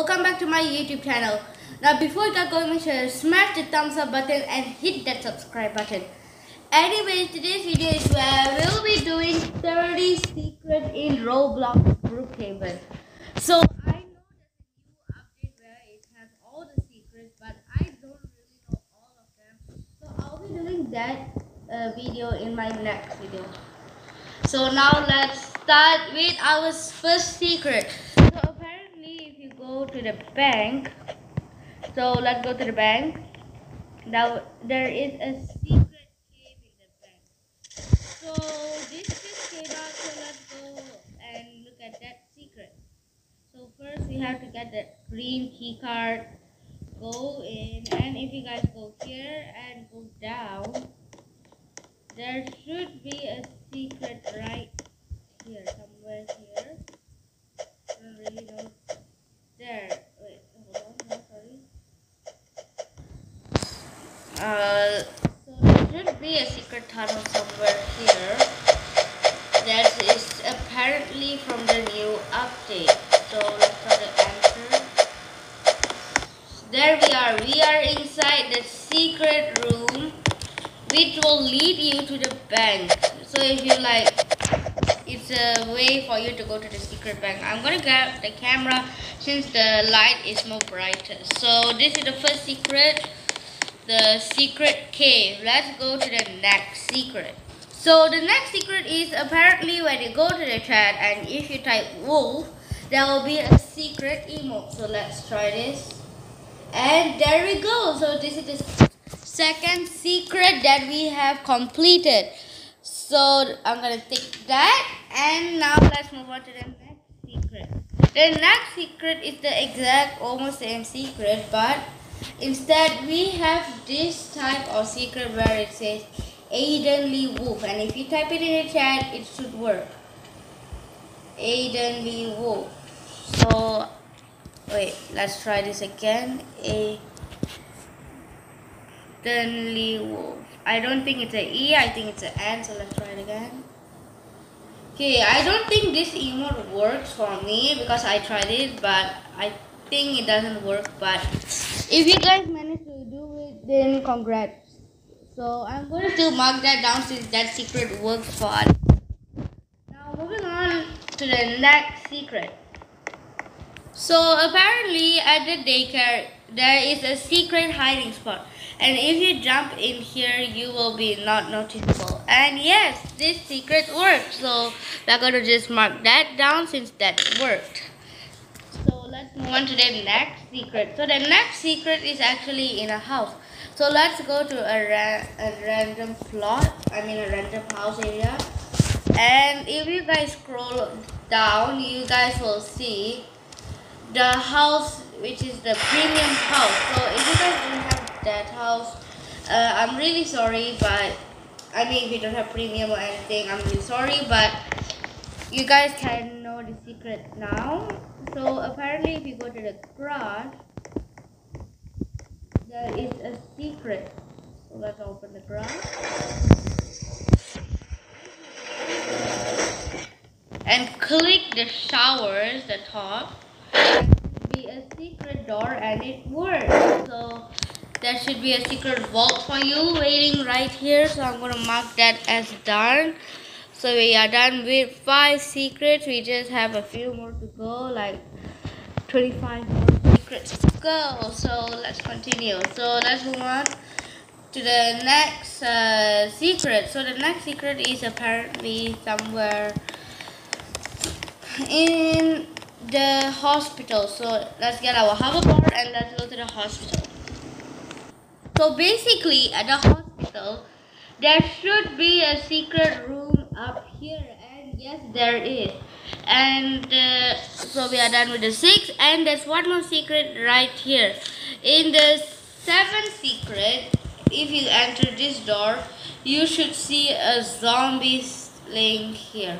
welcome back to my YouTube channel. Now before we get going, make sure to smash the thumbs up button and hit that subscribe button. Anyways, today's video is where we'll be doing 30 secrets in Roblox Brookhaven. So I know there's a new update where it has all the secrets, but I don't really know all of them. So I'll be doing that uh, video in my next video. So now let's start with our first secret. Go to the bank, so let's go to the bank. Now there is a secret cave in the bank. So this just came out, so let's go and look at that secret. So first we have to get the green key card, go in, and if you guys go here and go down, there should be a secret right here, somewhere here. I don't really know. Wait. Sorry. Uh, there should be a secret somewhere here. That is apparently from the new update. So let's try to enter. There we are. We are inside the secret room which will lead you to the bank. So if you like, it's a way for you to go to the secret bank. I'm gonna grab the camera since the light is more brighter. So this is the first secret, the secret cave. Let's go to the next secret. So the next secret is apparently when you go to the chat and if you type wolf, there will be a secret emote. So let's try this. And there we go. So this is the second secret that we have completed. So I'm gonna take that and now let's move on to the next. The next secret is the exact almost same secret but instead we have this type of secret where it says Aiden Lee Wolf and if you type it in the chat it should work. Aiden Lee Wolf. So wait let's try this again. A Lee Wolf. I don't think it's a E, I think it's an N, so let's try it again. Okay, I don't think this emote works for me because I tried it, but I think it doesn't work. But if you guys manage to do it, then congrats. So I'm going to mark that down since that secret works for us. Now moving on to the next secret. So apparently at the daycare there is a secret hiding spot and if you jump in here you will be not noticeable and yes this secret worked. So we're going to just mark that down since that worked. So let's move on to the next secret. So the next secret is actually in a house. So let's go to a, ra a random plot i mean a random house area. And if you guys scroll down you guys will see the house which is the premium house. So if you guys don't have that house. Uh, I'm really sorry, but I mean, if you don't have premium or anything, I'm really sorry, but you guys can know the secret now. So apparently, if you go to the garage, there is a secret. So let's open the garage. And click the showers, the top. Be a secret door and it works. So there should be a secret vault for you waiting right here so i'm to mark that as done. So we are done with five secrets. We just have a few more to go like 25 more secrets to go. So let's continue. So let's move on to the next uh, secret. So the next secret is apparently somewhere in the hospital. So let's get our hoverboard and let's go to the hospital so basically at the hospital, there should be a secret room up here and yes there is. And uh, so we are done with the six and there's one more secret right here. In the seventh secret, if you enter this door, you should see a zombie laying here.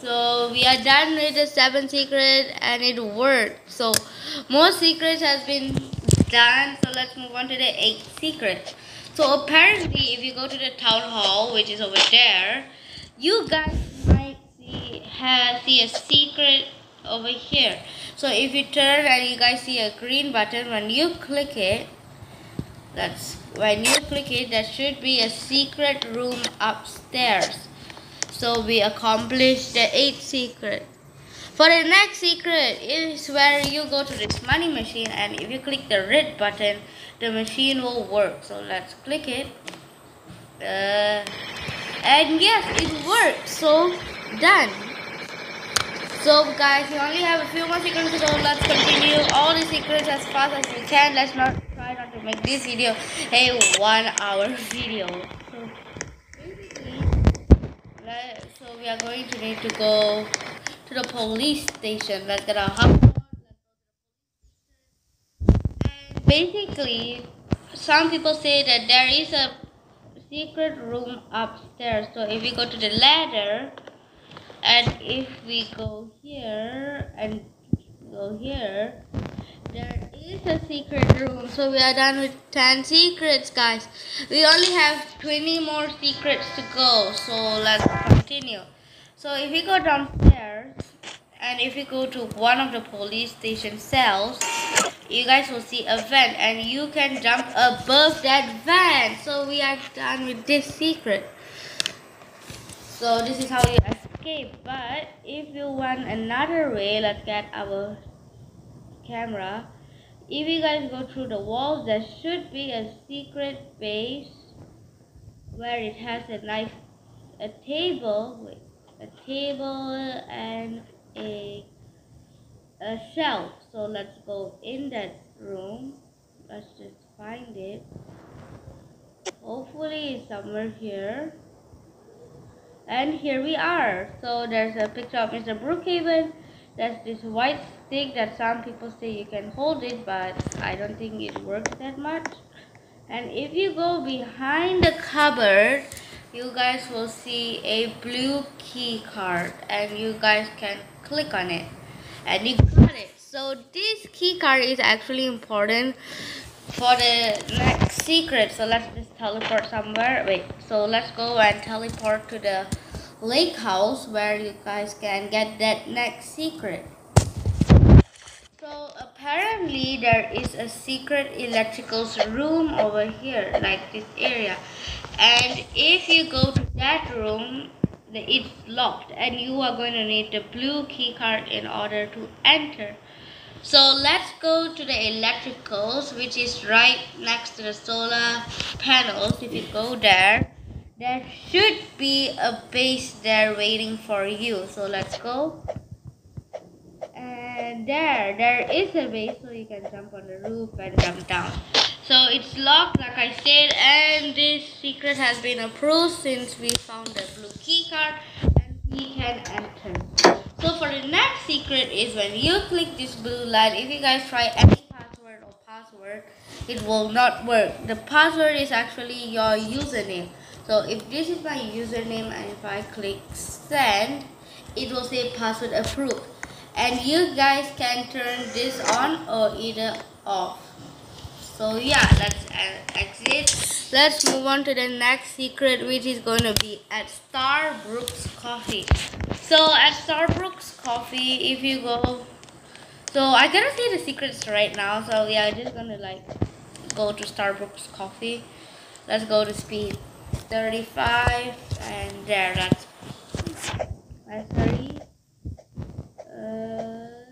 So we are done with the seventh secret and it worked. So more secrets has been done. So let's move on to the eighth secret. So apparently, if you go to the town hall, which is over there, you guys might see have see a secret over here so if you turn and you guys see a green button when you click it that's when you click it there should be a secret room upstairs so we accomplished the eighth secret for the next secret is where you go to this money machine and if you click the red button the machine will work so let's click it uh, and yes it works so done so guys, we only have a few more seconds to go. Let's continue all the secrets as fast as we can. Let's not try not to make this video a one hour video. So so we are going to need to go to the police station. Let's get hop And basically, some people say that there is a secret room upstairs. So if we go to the ladder, and if we go here and go here there is a secret room so we are done with 10 secrets guys we only have 20 more secrets to go so let's continue so if we go downstairs and if we go to one of the police station cells you guys will see a van and you can jump above that van. so we are done with this secret so this is how you escape. but if you want another way let's get our camera if you guys go through the walls there should be a secret base where it has a nice a table wait, a table and a a shelf. So let's go in that room. Let's just find it. Hopefully it's somewhere here. And here we are. So there's a picture of Mr. Brookhaven. There's this white stick that some people say you can hold it but I don't think it works that much. And if you go behind the cupboard you guys will see a blue key card and you guys can click on it. And you got it. So this key card is actually important for the next secret. So let's just teleport somewhere. Wait so let's go and teleport to the lake house where you guys can get that next secret. So apparently there is a secret electricals room over here like this area and if you go to that room it's locked and you are going to need the blue key card in order to enter so let's go to the electricals, which is right next to the solar panels. If you go there, there should be a base there waiting for you. So let's go. And there, there is a base, so you can jump on the roof and jump down. So it's locked, like I said, and this secret has been approved since we found the blue key card and we can enter. So for the next secret is when you click this blue light, if you guys try any password or password, it will not work. The password is actually your username. So if this is my username and if I click send, it will say password approved. And you guys can turn this on or either off. So yeah, let's exit. Let's move on to the next secret which is going to be at Starbucks Coffee. So at Starbucks Coffee, if you go, so I cannot see the secrets right now. So yeah, I'm just gonna like go to Starbucks Coffee. Let's go to speed 35 and there. That's that's 30. Uh,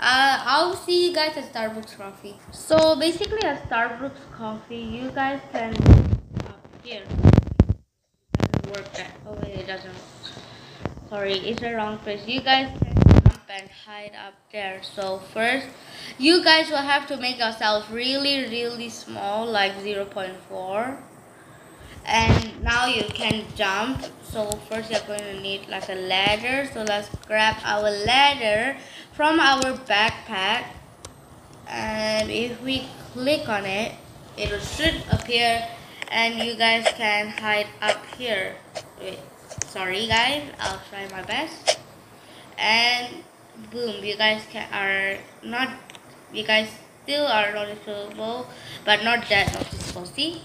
uh, I'll see you guys at Starbucks Coffee. So basically at Starbucks Coffee, you guys can up here work that. Oh wait, it doesn't. Sorry, it's the wrong place. You guys can jump and hide up there. So first, you guys will have to make yourself really, really small, like 0.4. And now you can jump. So first you're going to need like a ladder. So let's grab our ladder from our backpack. And if we click on it, it should appear and you guys can hide up here Wait, sorry guys I'll try my best and boom you guys can are not you guys still are noticeable but not that noticeable see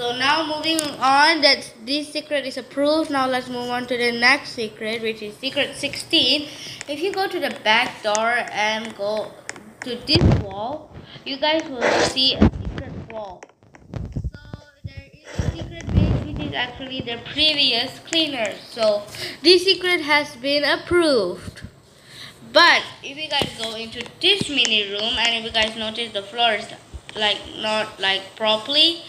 So now moving on, that this secret is approved. Now let's move on to the next secret, which is secret 16. If you go to the back door and go to this wall, you guys will see a secret wall. So there is a secret base, which is actually the previous cleaner. So this secret has been approved. But if you guys go into this mini room and if you guys notice the floor is like not like properly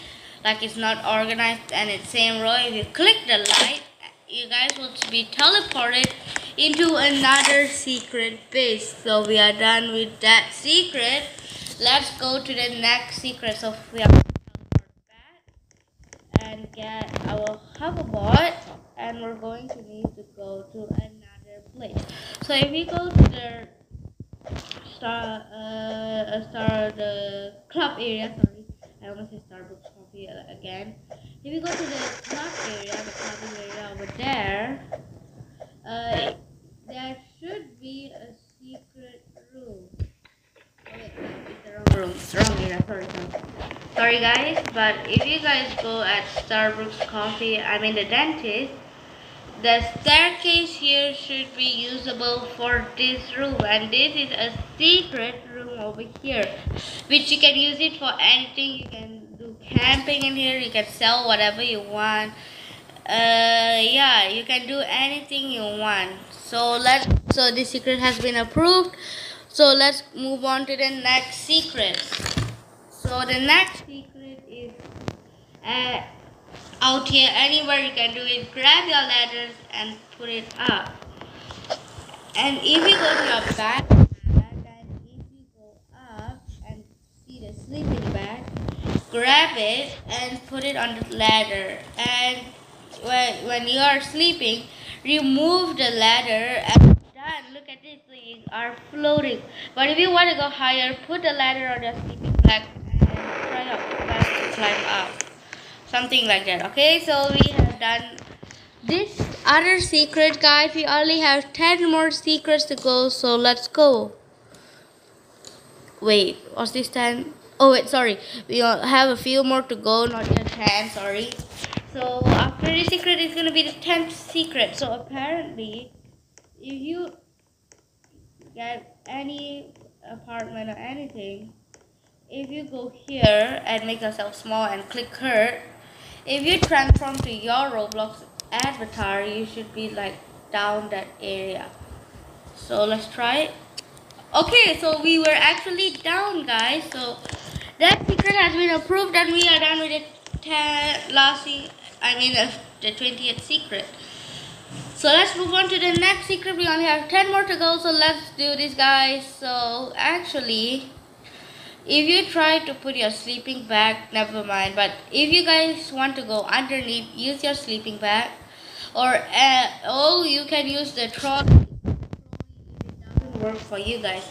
like it's not organized and it's same row. If you click the light you guys will be teleported into another secret base. So we are done with that secret. Let's go to the next secret. So we are back and get our hoverboard and we're going to need to go to another place. So if we go to the star uh star the club area sorry I almost said Starbucks again. If you go to the club area the club area over there uh there should be a secret room. Oh it's the wrong room. Wrong area. Sorry sorry guys but if you guys go at Starbucks coffee i mean the dentist the staircase here should be usable for this room and this is a secret room over here which you can use it for anything. You can camping in here. You can sell whatever you want. Uh, yeah, you can do anything you want. So let so this secret has been approved. So let's move on to the next secret. So the next secret is uh, out here anywhere you can do it grab your ladders and put it up and if you go to your back then if you go up and see the sleeping bag grab it and put it on the ladder. And when, when you are sleeping remove the ladder and done. Look at this you are floating. But if you want to go higher put the ladder on your sleeping bag and try to climb up. Something like that okay? So we have done this other secret guys. We only have 10 more secrets to go so let's go. Wait was this 10 oh wait sorry we have a few more to go not yet 10 sorry so after this secret is to be the 10th secret so apparently if you get any apartment or anything if you go here and make yourself small and click her if you transform to your Roblox avatar, you should be like down that area. So let's try it. Okay, so we were actually down, guys. So that secret has been approved and we are done with the last, I mean uh, the 20th secret. So let's move on to the next secret. We only have 10 more to go, so let's do this, guys. So actually, if you try to put your sleeping bag never mind but if you guys want to go underneath use your sleeping bag or uh, oh you can use the trolley it doesn't work for you guys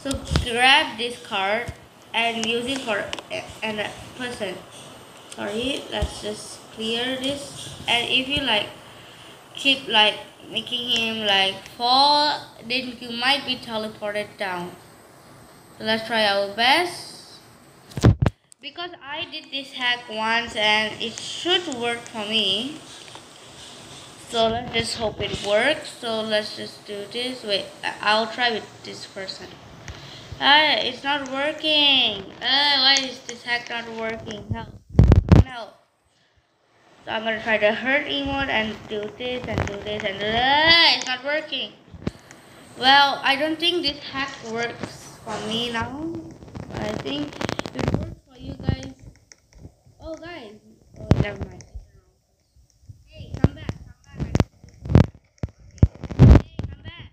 so grab this card and use it for a person sorry let's just clear this and if you like keep like making him like fall then you might be teleported down so let's try our best. Because I did this hack once and it should work for me. So let's just hope it works. So let's just do this. Wait, I'll try with this person. Ah, it's not working. Ah, why is this hack not working? Help. Help. So I'm gonna try the hurt emote and do this and do this and do that. It's not working. Well, I don't think this hack works for me now. I think it works for you guys. Oh, guys. Oh, never mind. Hey, come back. Come back. Hey, come back.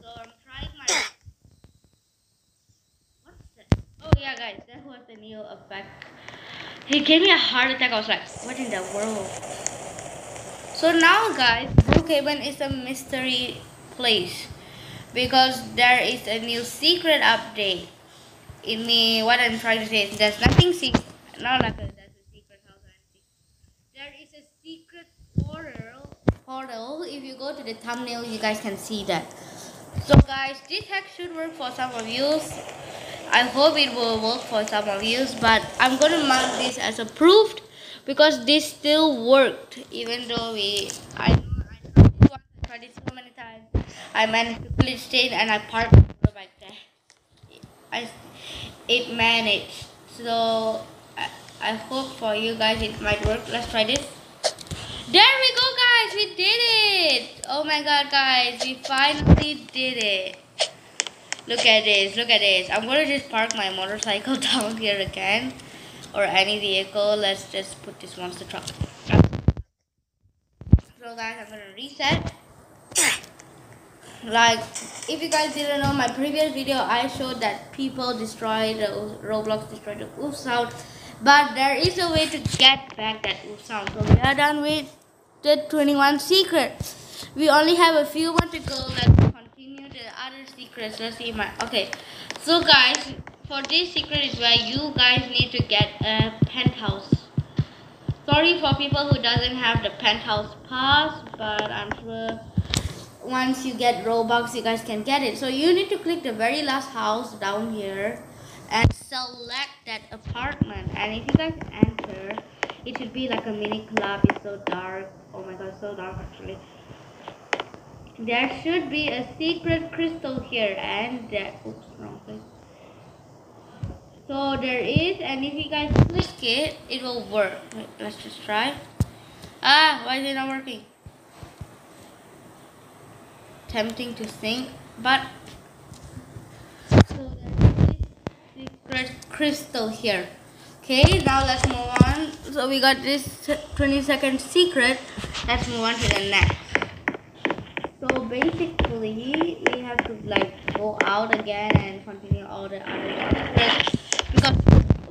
So I'm trying my. What's that? Oh yeah, guys. That effect. He gave me a heart attack. I was like, what in the world? So now, guys, Brookhaven is a mystery place because there is a new secret update. In me, what I'm trying to say is there's nothing secret, not like a, there's a secret house. There is a secret portal. Portal. If you go to the thumbnail, you guys can see that. So guys, this hack should work for some of you. I hope it will work for some of you, but I'm gonna mark this as approved because this still worked even though we I, I tried it so many times. I managed to glitch state and I parked back there. I it managed. So I, I hope for you guys it might work. Let's try this. There we go guys, we did it! Oh my god guys, we finally did it. Look at this, look at this. I'm gonna just park my motorcycle down here again. Or any vehicle. Let's just put this monster truck. So guys, I'm gonna reset. Like, if you guys didn't know my previous video, I showed that people destroyed the Roblox destroyed the oof sound. But there is a way to get back that oof sound. So we are done with the 21 secrets. We only have a few more to go. Let's the other secrets. Let's see my okay. So guys, for this secret is where you guys need to get a penthouse. Sorry for people who doesn't have the penthouse pass, but I'm sure once you get Robux, you guys can get it. So you need to click the very last house down here and select that apartment. And if you guys enter, it should be like a mini club. It's so dark. Oh my god, so dark actually there should be a secret crystal here and that oops wrong place. So there is and if you guys click it it will work. Let's just try. Ah why is it not working? Tempting to think but so there is secret crystal here. Okay now let's move on. So we got this 20 second secret. Let's move on to the next basically, we have to like go out again and continue all the other secrets. Because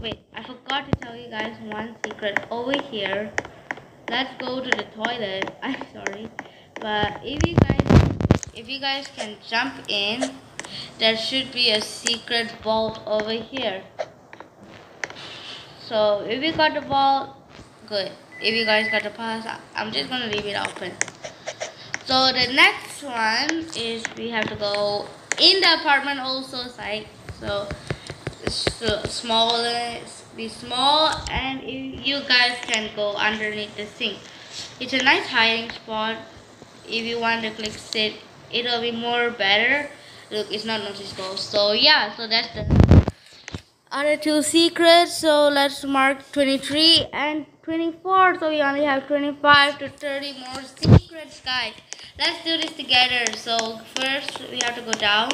wait, I forgot to tell you guys one secret over here. Let's go to the toilet. I'm sorry, but if you guys, if you guys can jump in, there should be a secret vault over here. So if you got the vault, good. If you guys got the pass, I'm just gonna leave it open. So the next one is we have to go in the apartment also site. So, so small, be small, and you guys can go underneath the sink. It's a nice hiding spot. If you want to click sit, it'll be more better. Look, it's not noticeable. So yeah, so that's the other two secrets. So let's mark 23 and 24. So we only have 25 to 30 more secrets, guys. Let's do this together. So first we have to go down.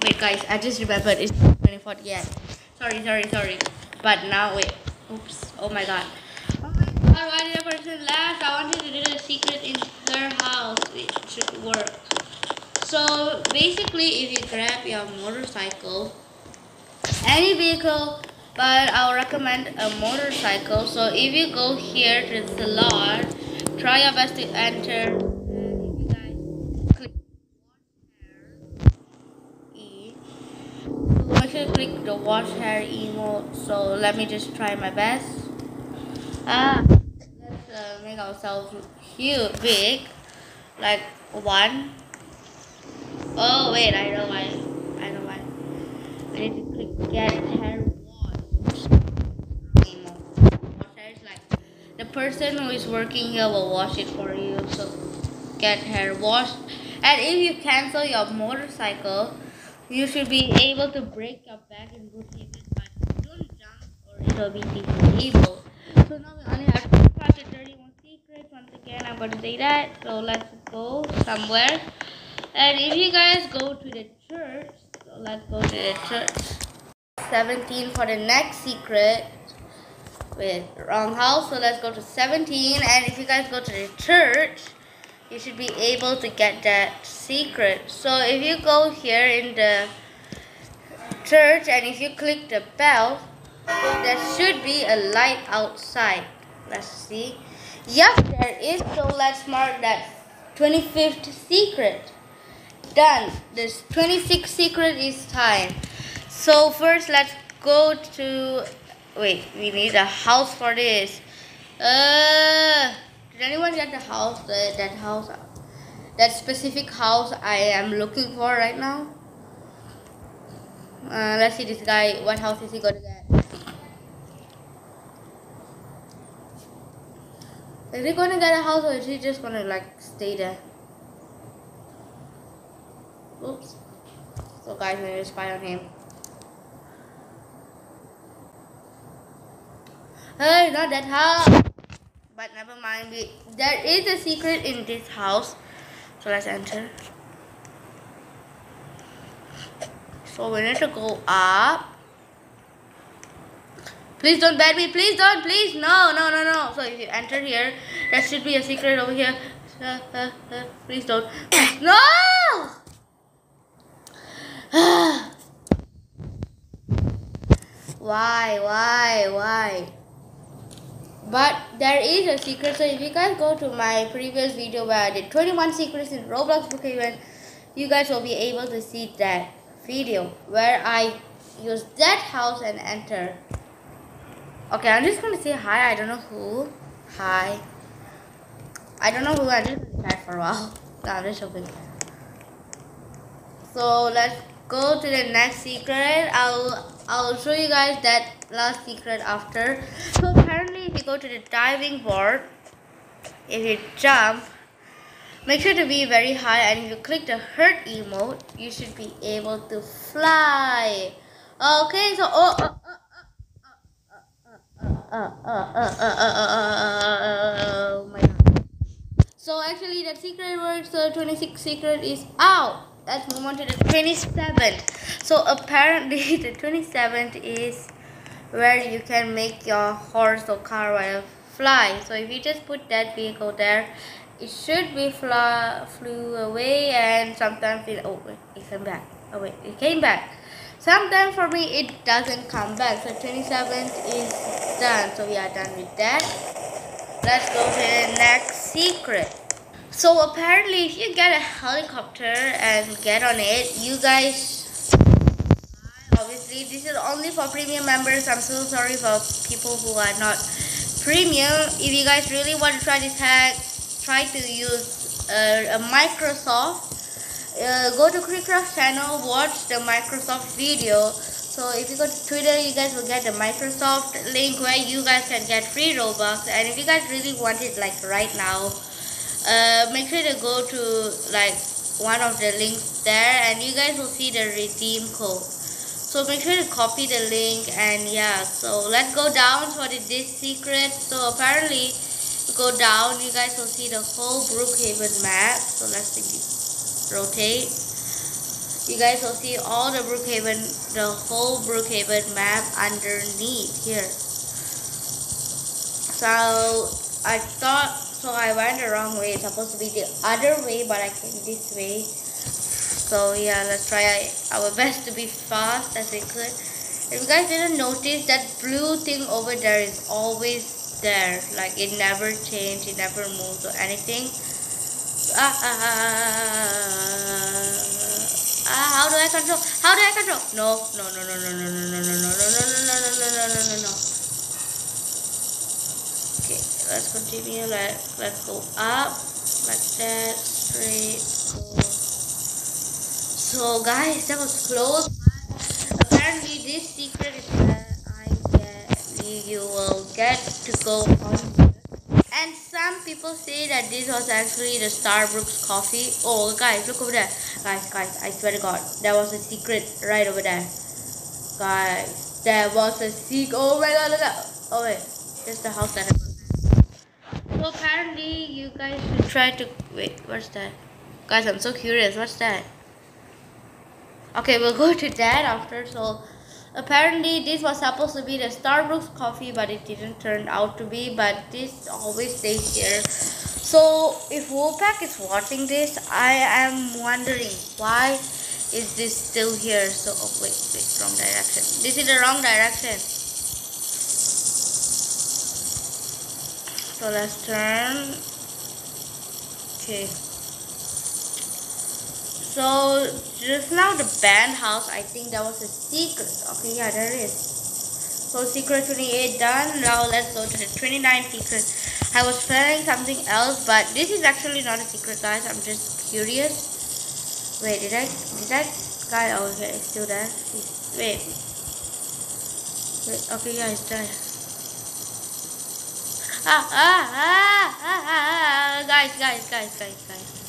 Wait guys, I just remembered it's 24 yet. Sorry, sorry, sorry. But now wait. Oops. Oh my god. Oh my god, why did a person laugh? I wanted to do the secret in their house. It should work. So basically if you grab your motorcycle, any vehicle but I'll recommend a motorcycle. So if you go here to the salon, try your best to enter click the wash hair emote so let me just try my best. Ah let's uh, make ourselves huge big like one. Oh wait I know why I know why. I need to click get hair wash. Wash hair is like the person who is working here will wash it for you so get hair washed. And if you cancel your motorcycle you should be able to break your back and rotate it, but don't jump or it will be disabled. So now we only have the 31 secrets. Once again, I'm going to say that. So let's go somewhere. And if you guys go to the church, so let's go to the church. 17 for the next secret. with wrong house. So let's go to 17. And if you guys go to the church, you should be able to get that secret. So if you go here in the church and if you click the bell, there should be a light outside. Let's see. Yep, there is. So let's mark that 25th secret. Done. This 26th secret is time. So first let's go to, wait, we need a house for this. Uh, did anyone get the house? That house? That specific house I am looking for right now? Uh, let's see this guy. What house is he gonna get? Is he gonna get a house or is he just gonna like stay there? Oops. So guys, I'm gonna spy on him. Hey, not that house. But never mind. We, there is a secret in this house. So let's enter. So we need to go up. Please don't bat me. Please don't. Please. No, no, no, no. So if you enter here, there should be a secret over here. Uh, uh, uh, please don't. no! why, why, why? But there is a secret. So if you guys go to my previous video where I did 21 secrets in Roblox Brookhaven, you guys will be able to see that video where I use that house and enter. Okay, I'm just gonna say hi. I don't know who. Hi. I don't know who. I just chat for a while. No, I'm just joking. So let's go to the next secret. I'll I'll show you guys that last secret after. So if you go to the diving board, if you jump, make sure to be very high. And if you click the hurt emote, you should be able to fly. Okay, so oh. oh uh, uh, uh, uh, uh, uh, oh. So actually that secret works, the 26 secret is out. Let's move on to the 27th. So apparently the 27th is where you can make your horse or car or fly. So if you just put that vehicle there, it should be fly, flew away and sometimes it, oh it came back. Oh wait, it came back. Sometimes for me it doesn't come back. So 27th is done. So we are done with that. Let's go to the next secret. So apparently if you get a helicopter and get on it, you guys obviously this is only for premium members. I'm so sorry for people who are not premium. If you guys really want to try this hack, try to use uh, a Microsoft uh, go to Crickcraft channel, watch the Microsoft video. So if you go to Twitter, you guys will get the Microsoft link where you guys can get free Robux. And if you guys really want it like right now, uh, make sure to go to like one of the links there and you guys will see the redeem code. So make sure to copy the link and yeah, so let's go down for the, this secret. So apparently, go down, you guys will see the whole Brookhaven map. So let's rotate you guys will see all the Brookhaven, the whole Brookhaven map underneath here. So I thought, so I went the wrong way. It's supposed to be the other way, but I came this way. So yeah, let's try our best to be fast as we could. If you guys didn't notice, that blue thing over there is always there. Like it never changed, it never moved or anything. Ah, ah, ah, how do I control? How do I control? No, no, no, no, no, no, no, no, no, no, no, no, no, no, no, no, no, no, no. Okay, let's continue. Let let's go up like that, straight. Go. So guys, that was close. Apparently, this secret is that I get you will get to go on and some people say that this was actually the Starbucks coffee. Oh, guys, look over there. Guys, guys, I swear to God, there was a secret right over there. Guys, there was a secret. Oh my God, look at. Oh wait, that's the house that I. So apparently, you guys should try to wait. What's that? Guys, I'm so curious. What's that? Okay, we'll go to that after. So Apparently this was supposed to be the Starbucks coffee but it didn't turn out to be but this always stays here. So if Wolfpaq is watching this, I am wondering why is this still here? So oh wait, wait, wrong direction. This is the wrong direction. So let's turn. Okay. So just now the band house, I think that was a secret. Okay, yeah, there is. So secret 28 done. Now let's go to the 29 secret. I was planning something else, but this is actually not a secret, guys. I'm just curious. Wait, did I, did that guy, oh, okay, still there. He's Wait. Wait. Okay, guys, die. Ah, ah, ah, ah, ah, guys, guys, guys, guys, guys.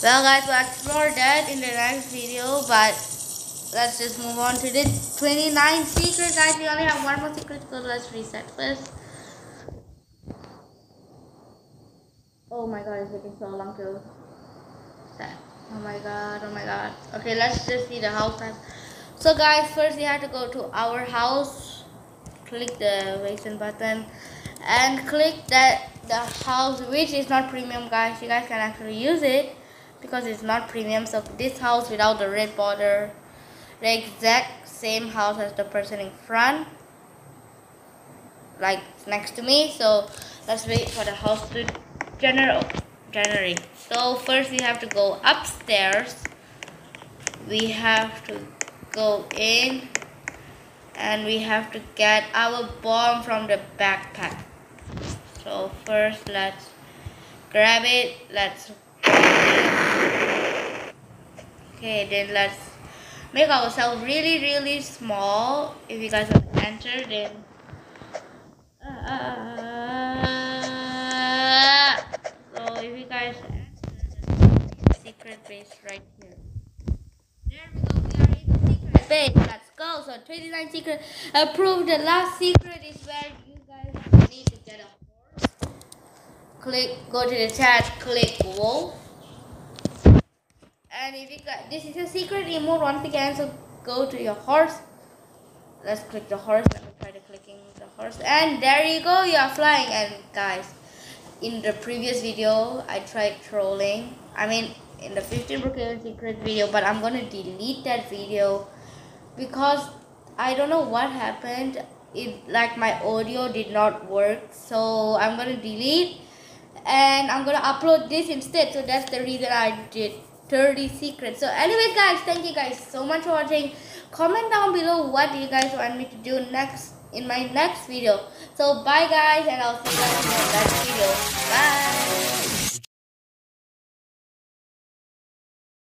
Well, guys, we'll explore that in the next video, but let's just move on to the 29 secret, guys. We only have one more secret, so let's reset first. Oh my god, it's taking so long to set. Oh my god, oh my god. Okay, let's just see the house. So guys, first you have to go to our house, click the Wason button, and click that the house which is not premium guys. You guys can actually use it because it's not premium. So this house without the red border, the exact same house as the person in front, like next to me. So let's wait for the house to generate generate so first we have to go upstairs we have to go in and we have to get our bomb from the backpack so first let's grab it let's okay then let's make ourselves really really small if you guys want to enter then uh, if you guys enter, secret base right here. There we go, we are in the secret base. Let's go. So 29 secret approved. The last secret is where you guys need to get a horse. Click, go to the chat, click wolf. And if you got this is a secret emote once again, so go to your horse. Let's click the horse. Let me try to clicking the horse. And there you go, you are flying. And guys, in the previous video I tried trolling I mean in the 15 Brookhaven secret video but I'm gonna delete that video because I don't know what happened it like my audio did not work so I'm gonna delete and I'm gonna upload this instead so that's the reason I did 30 secrets. So anyways guys thank you guys so much for watching. Comment down below what do you guys want me to do next in my next video. So bye guys and I'll see you guys in the next video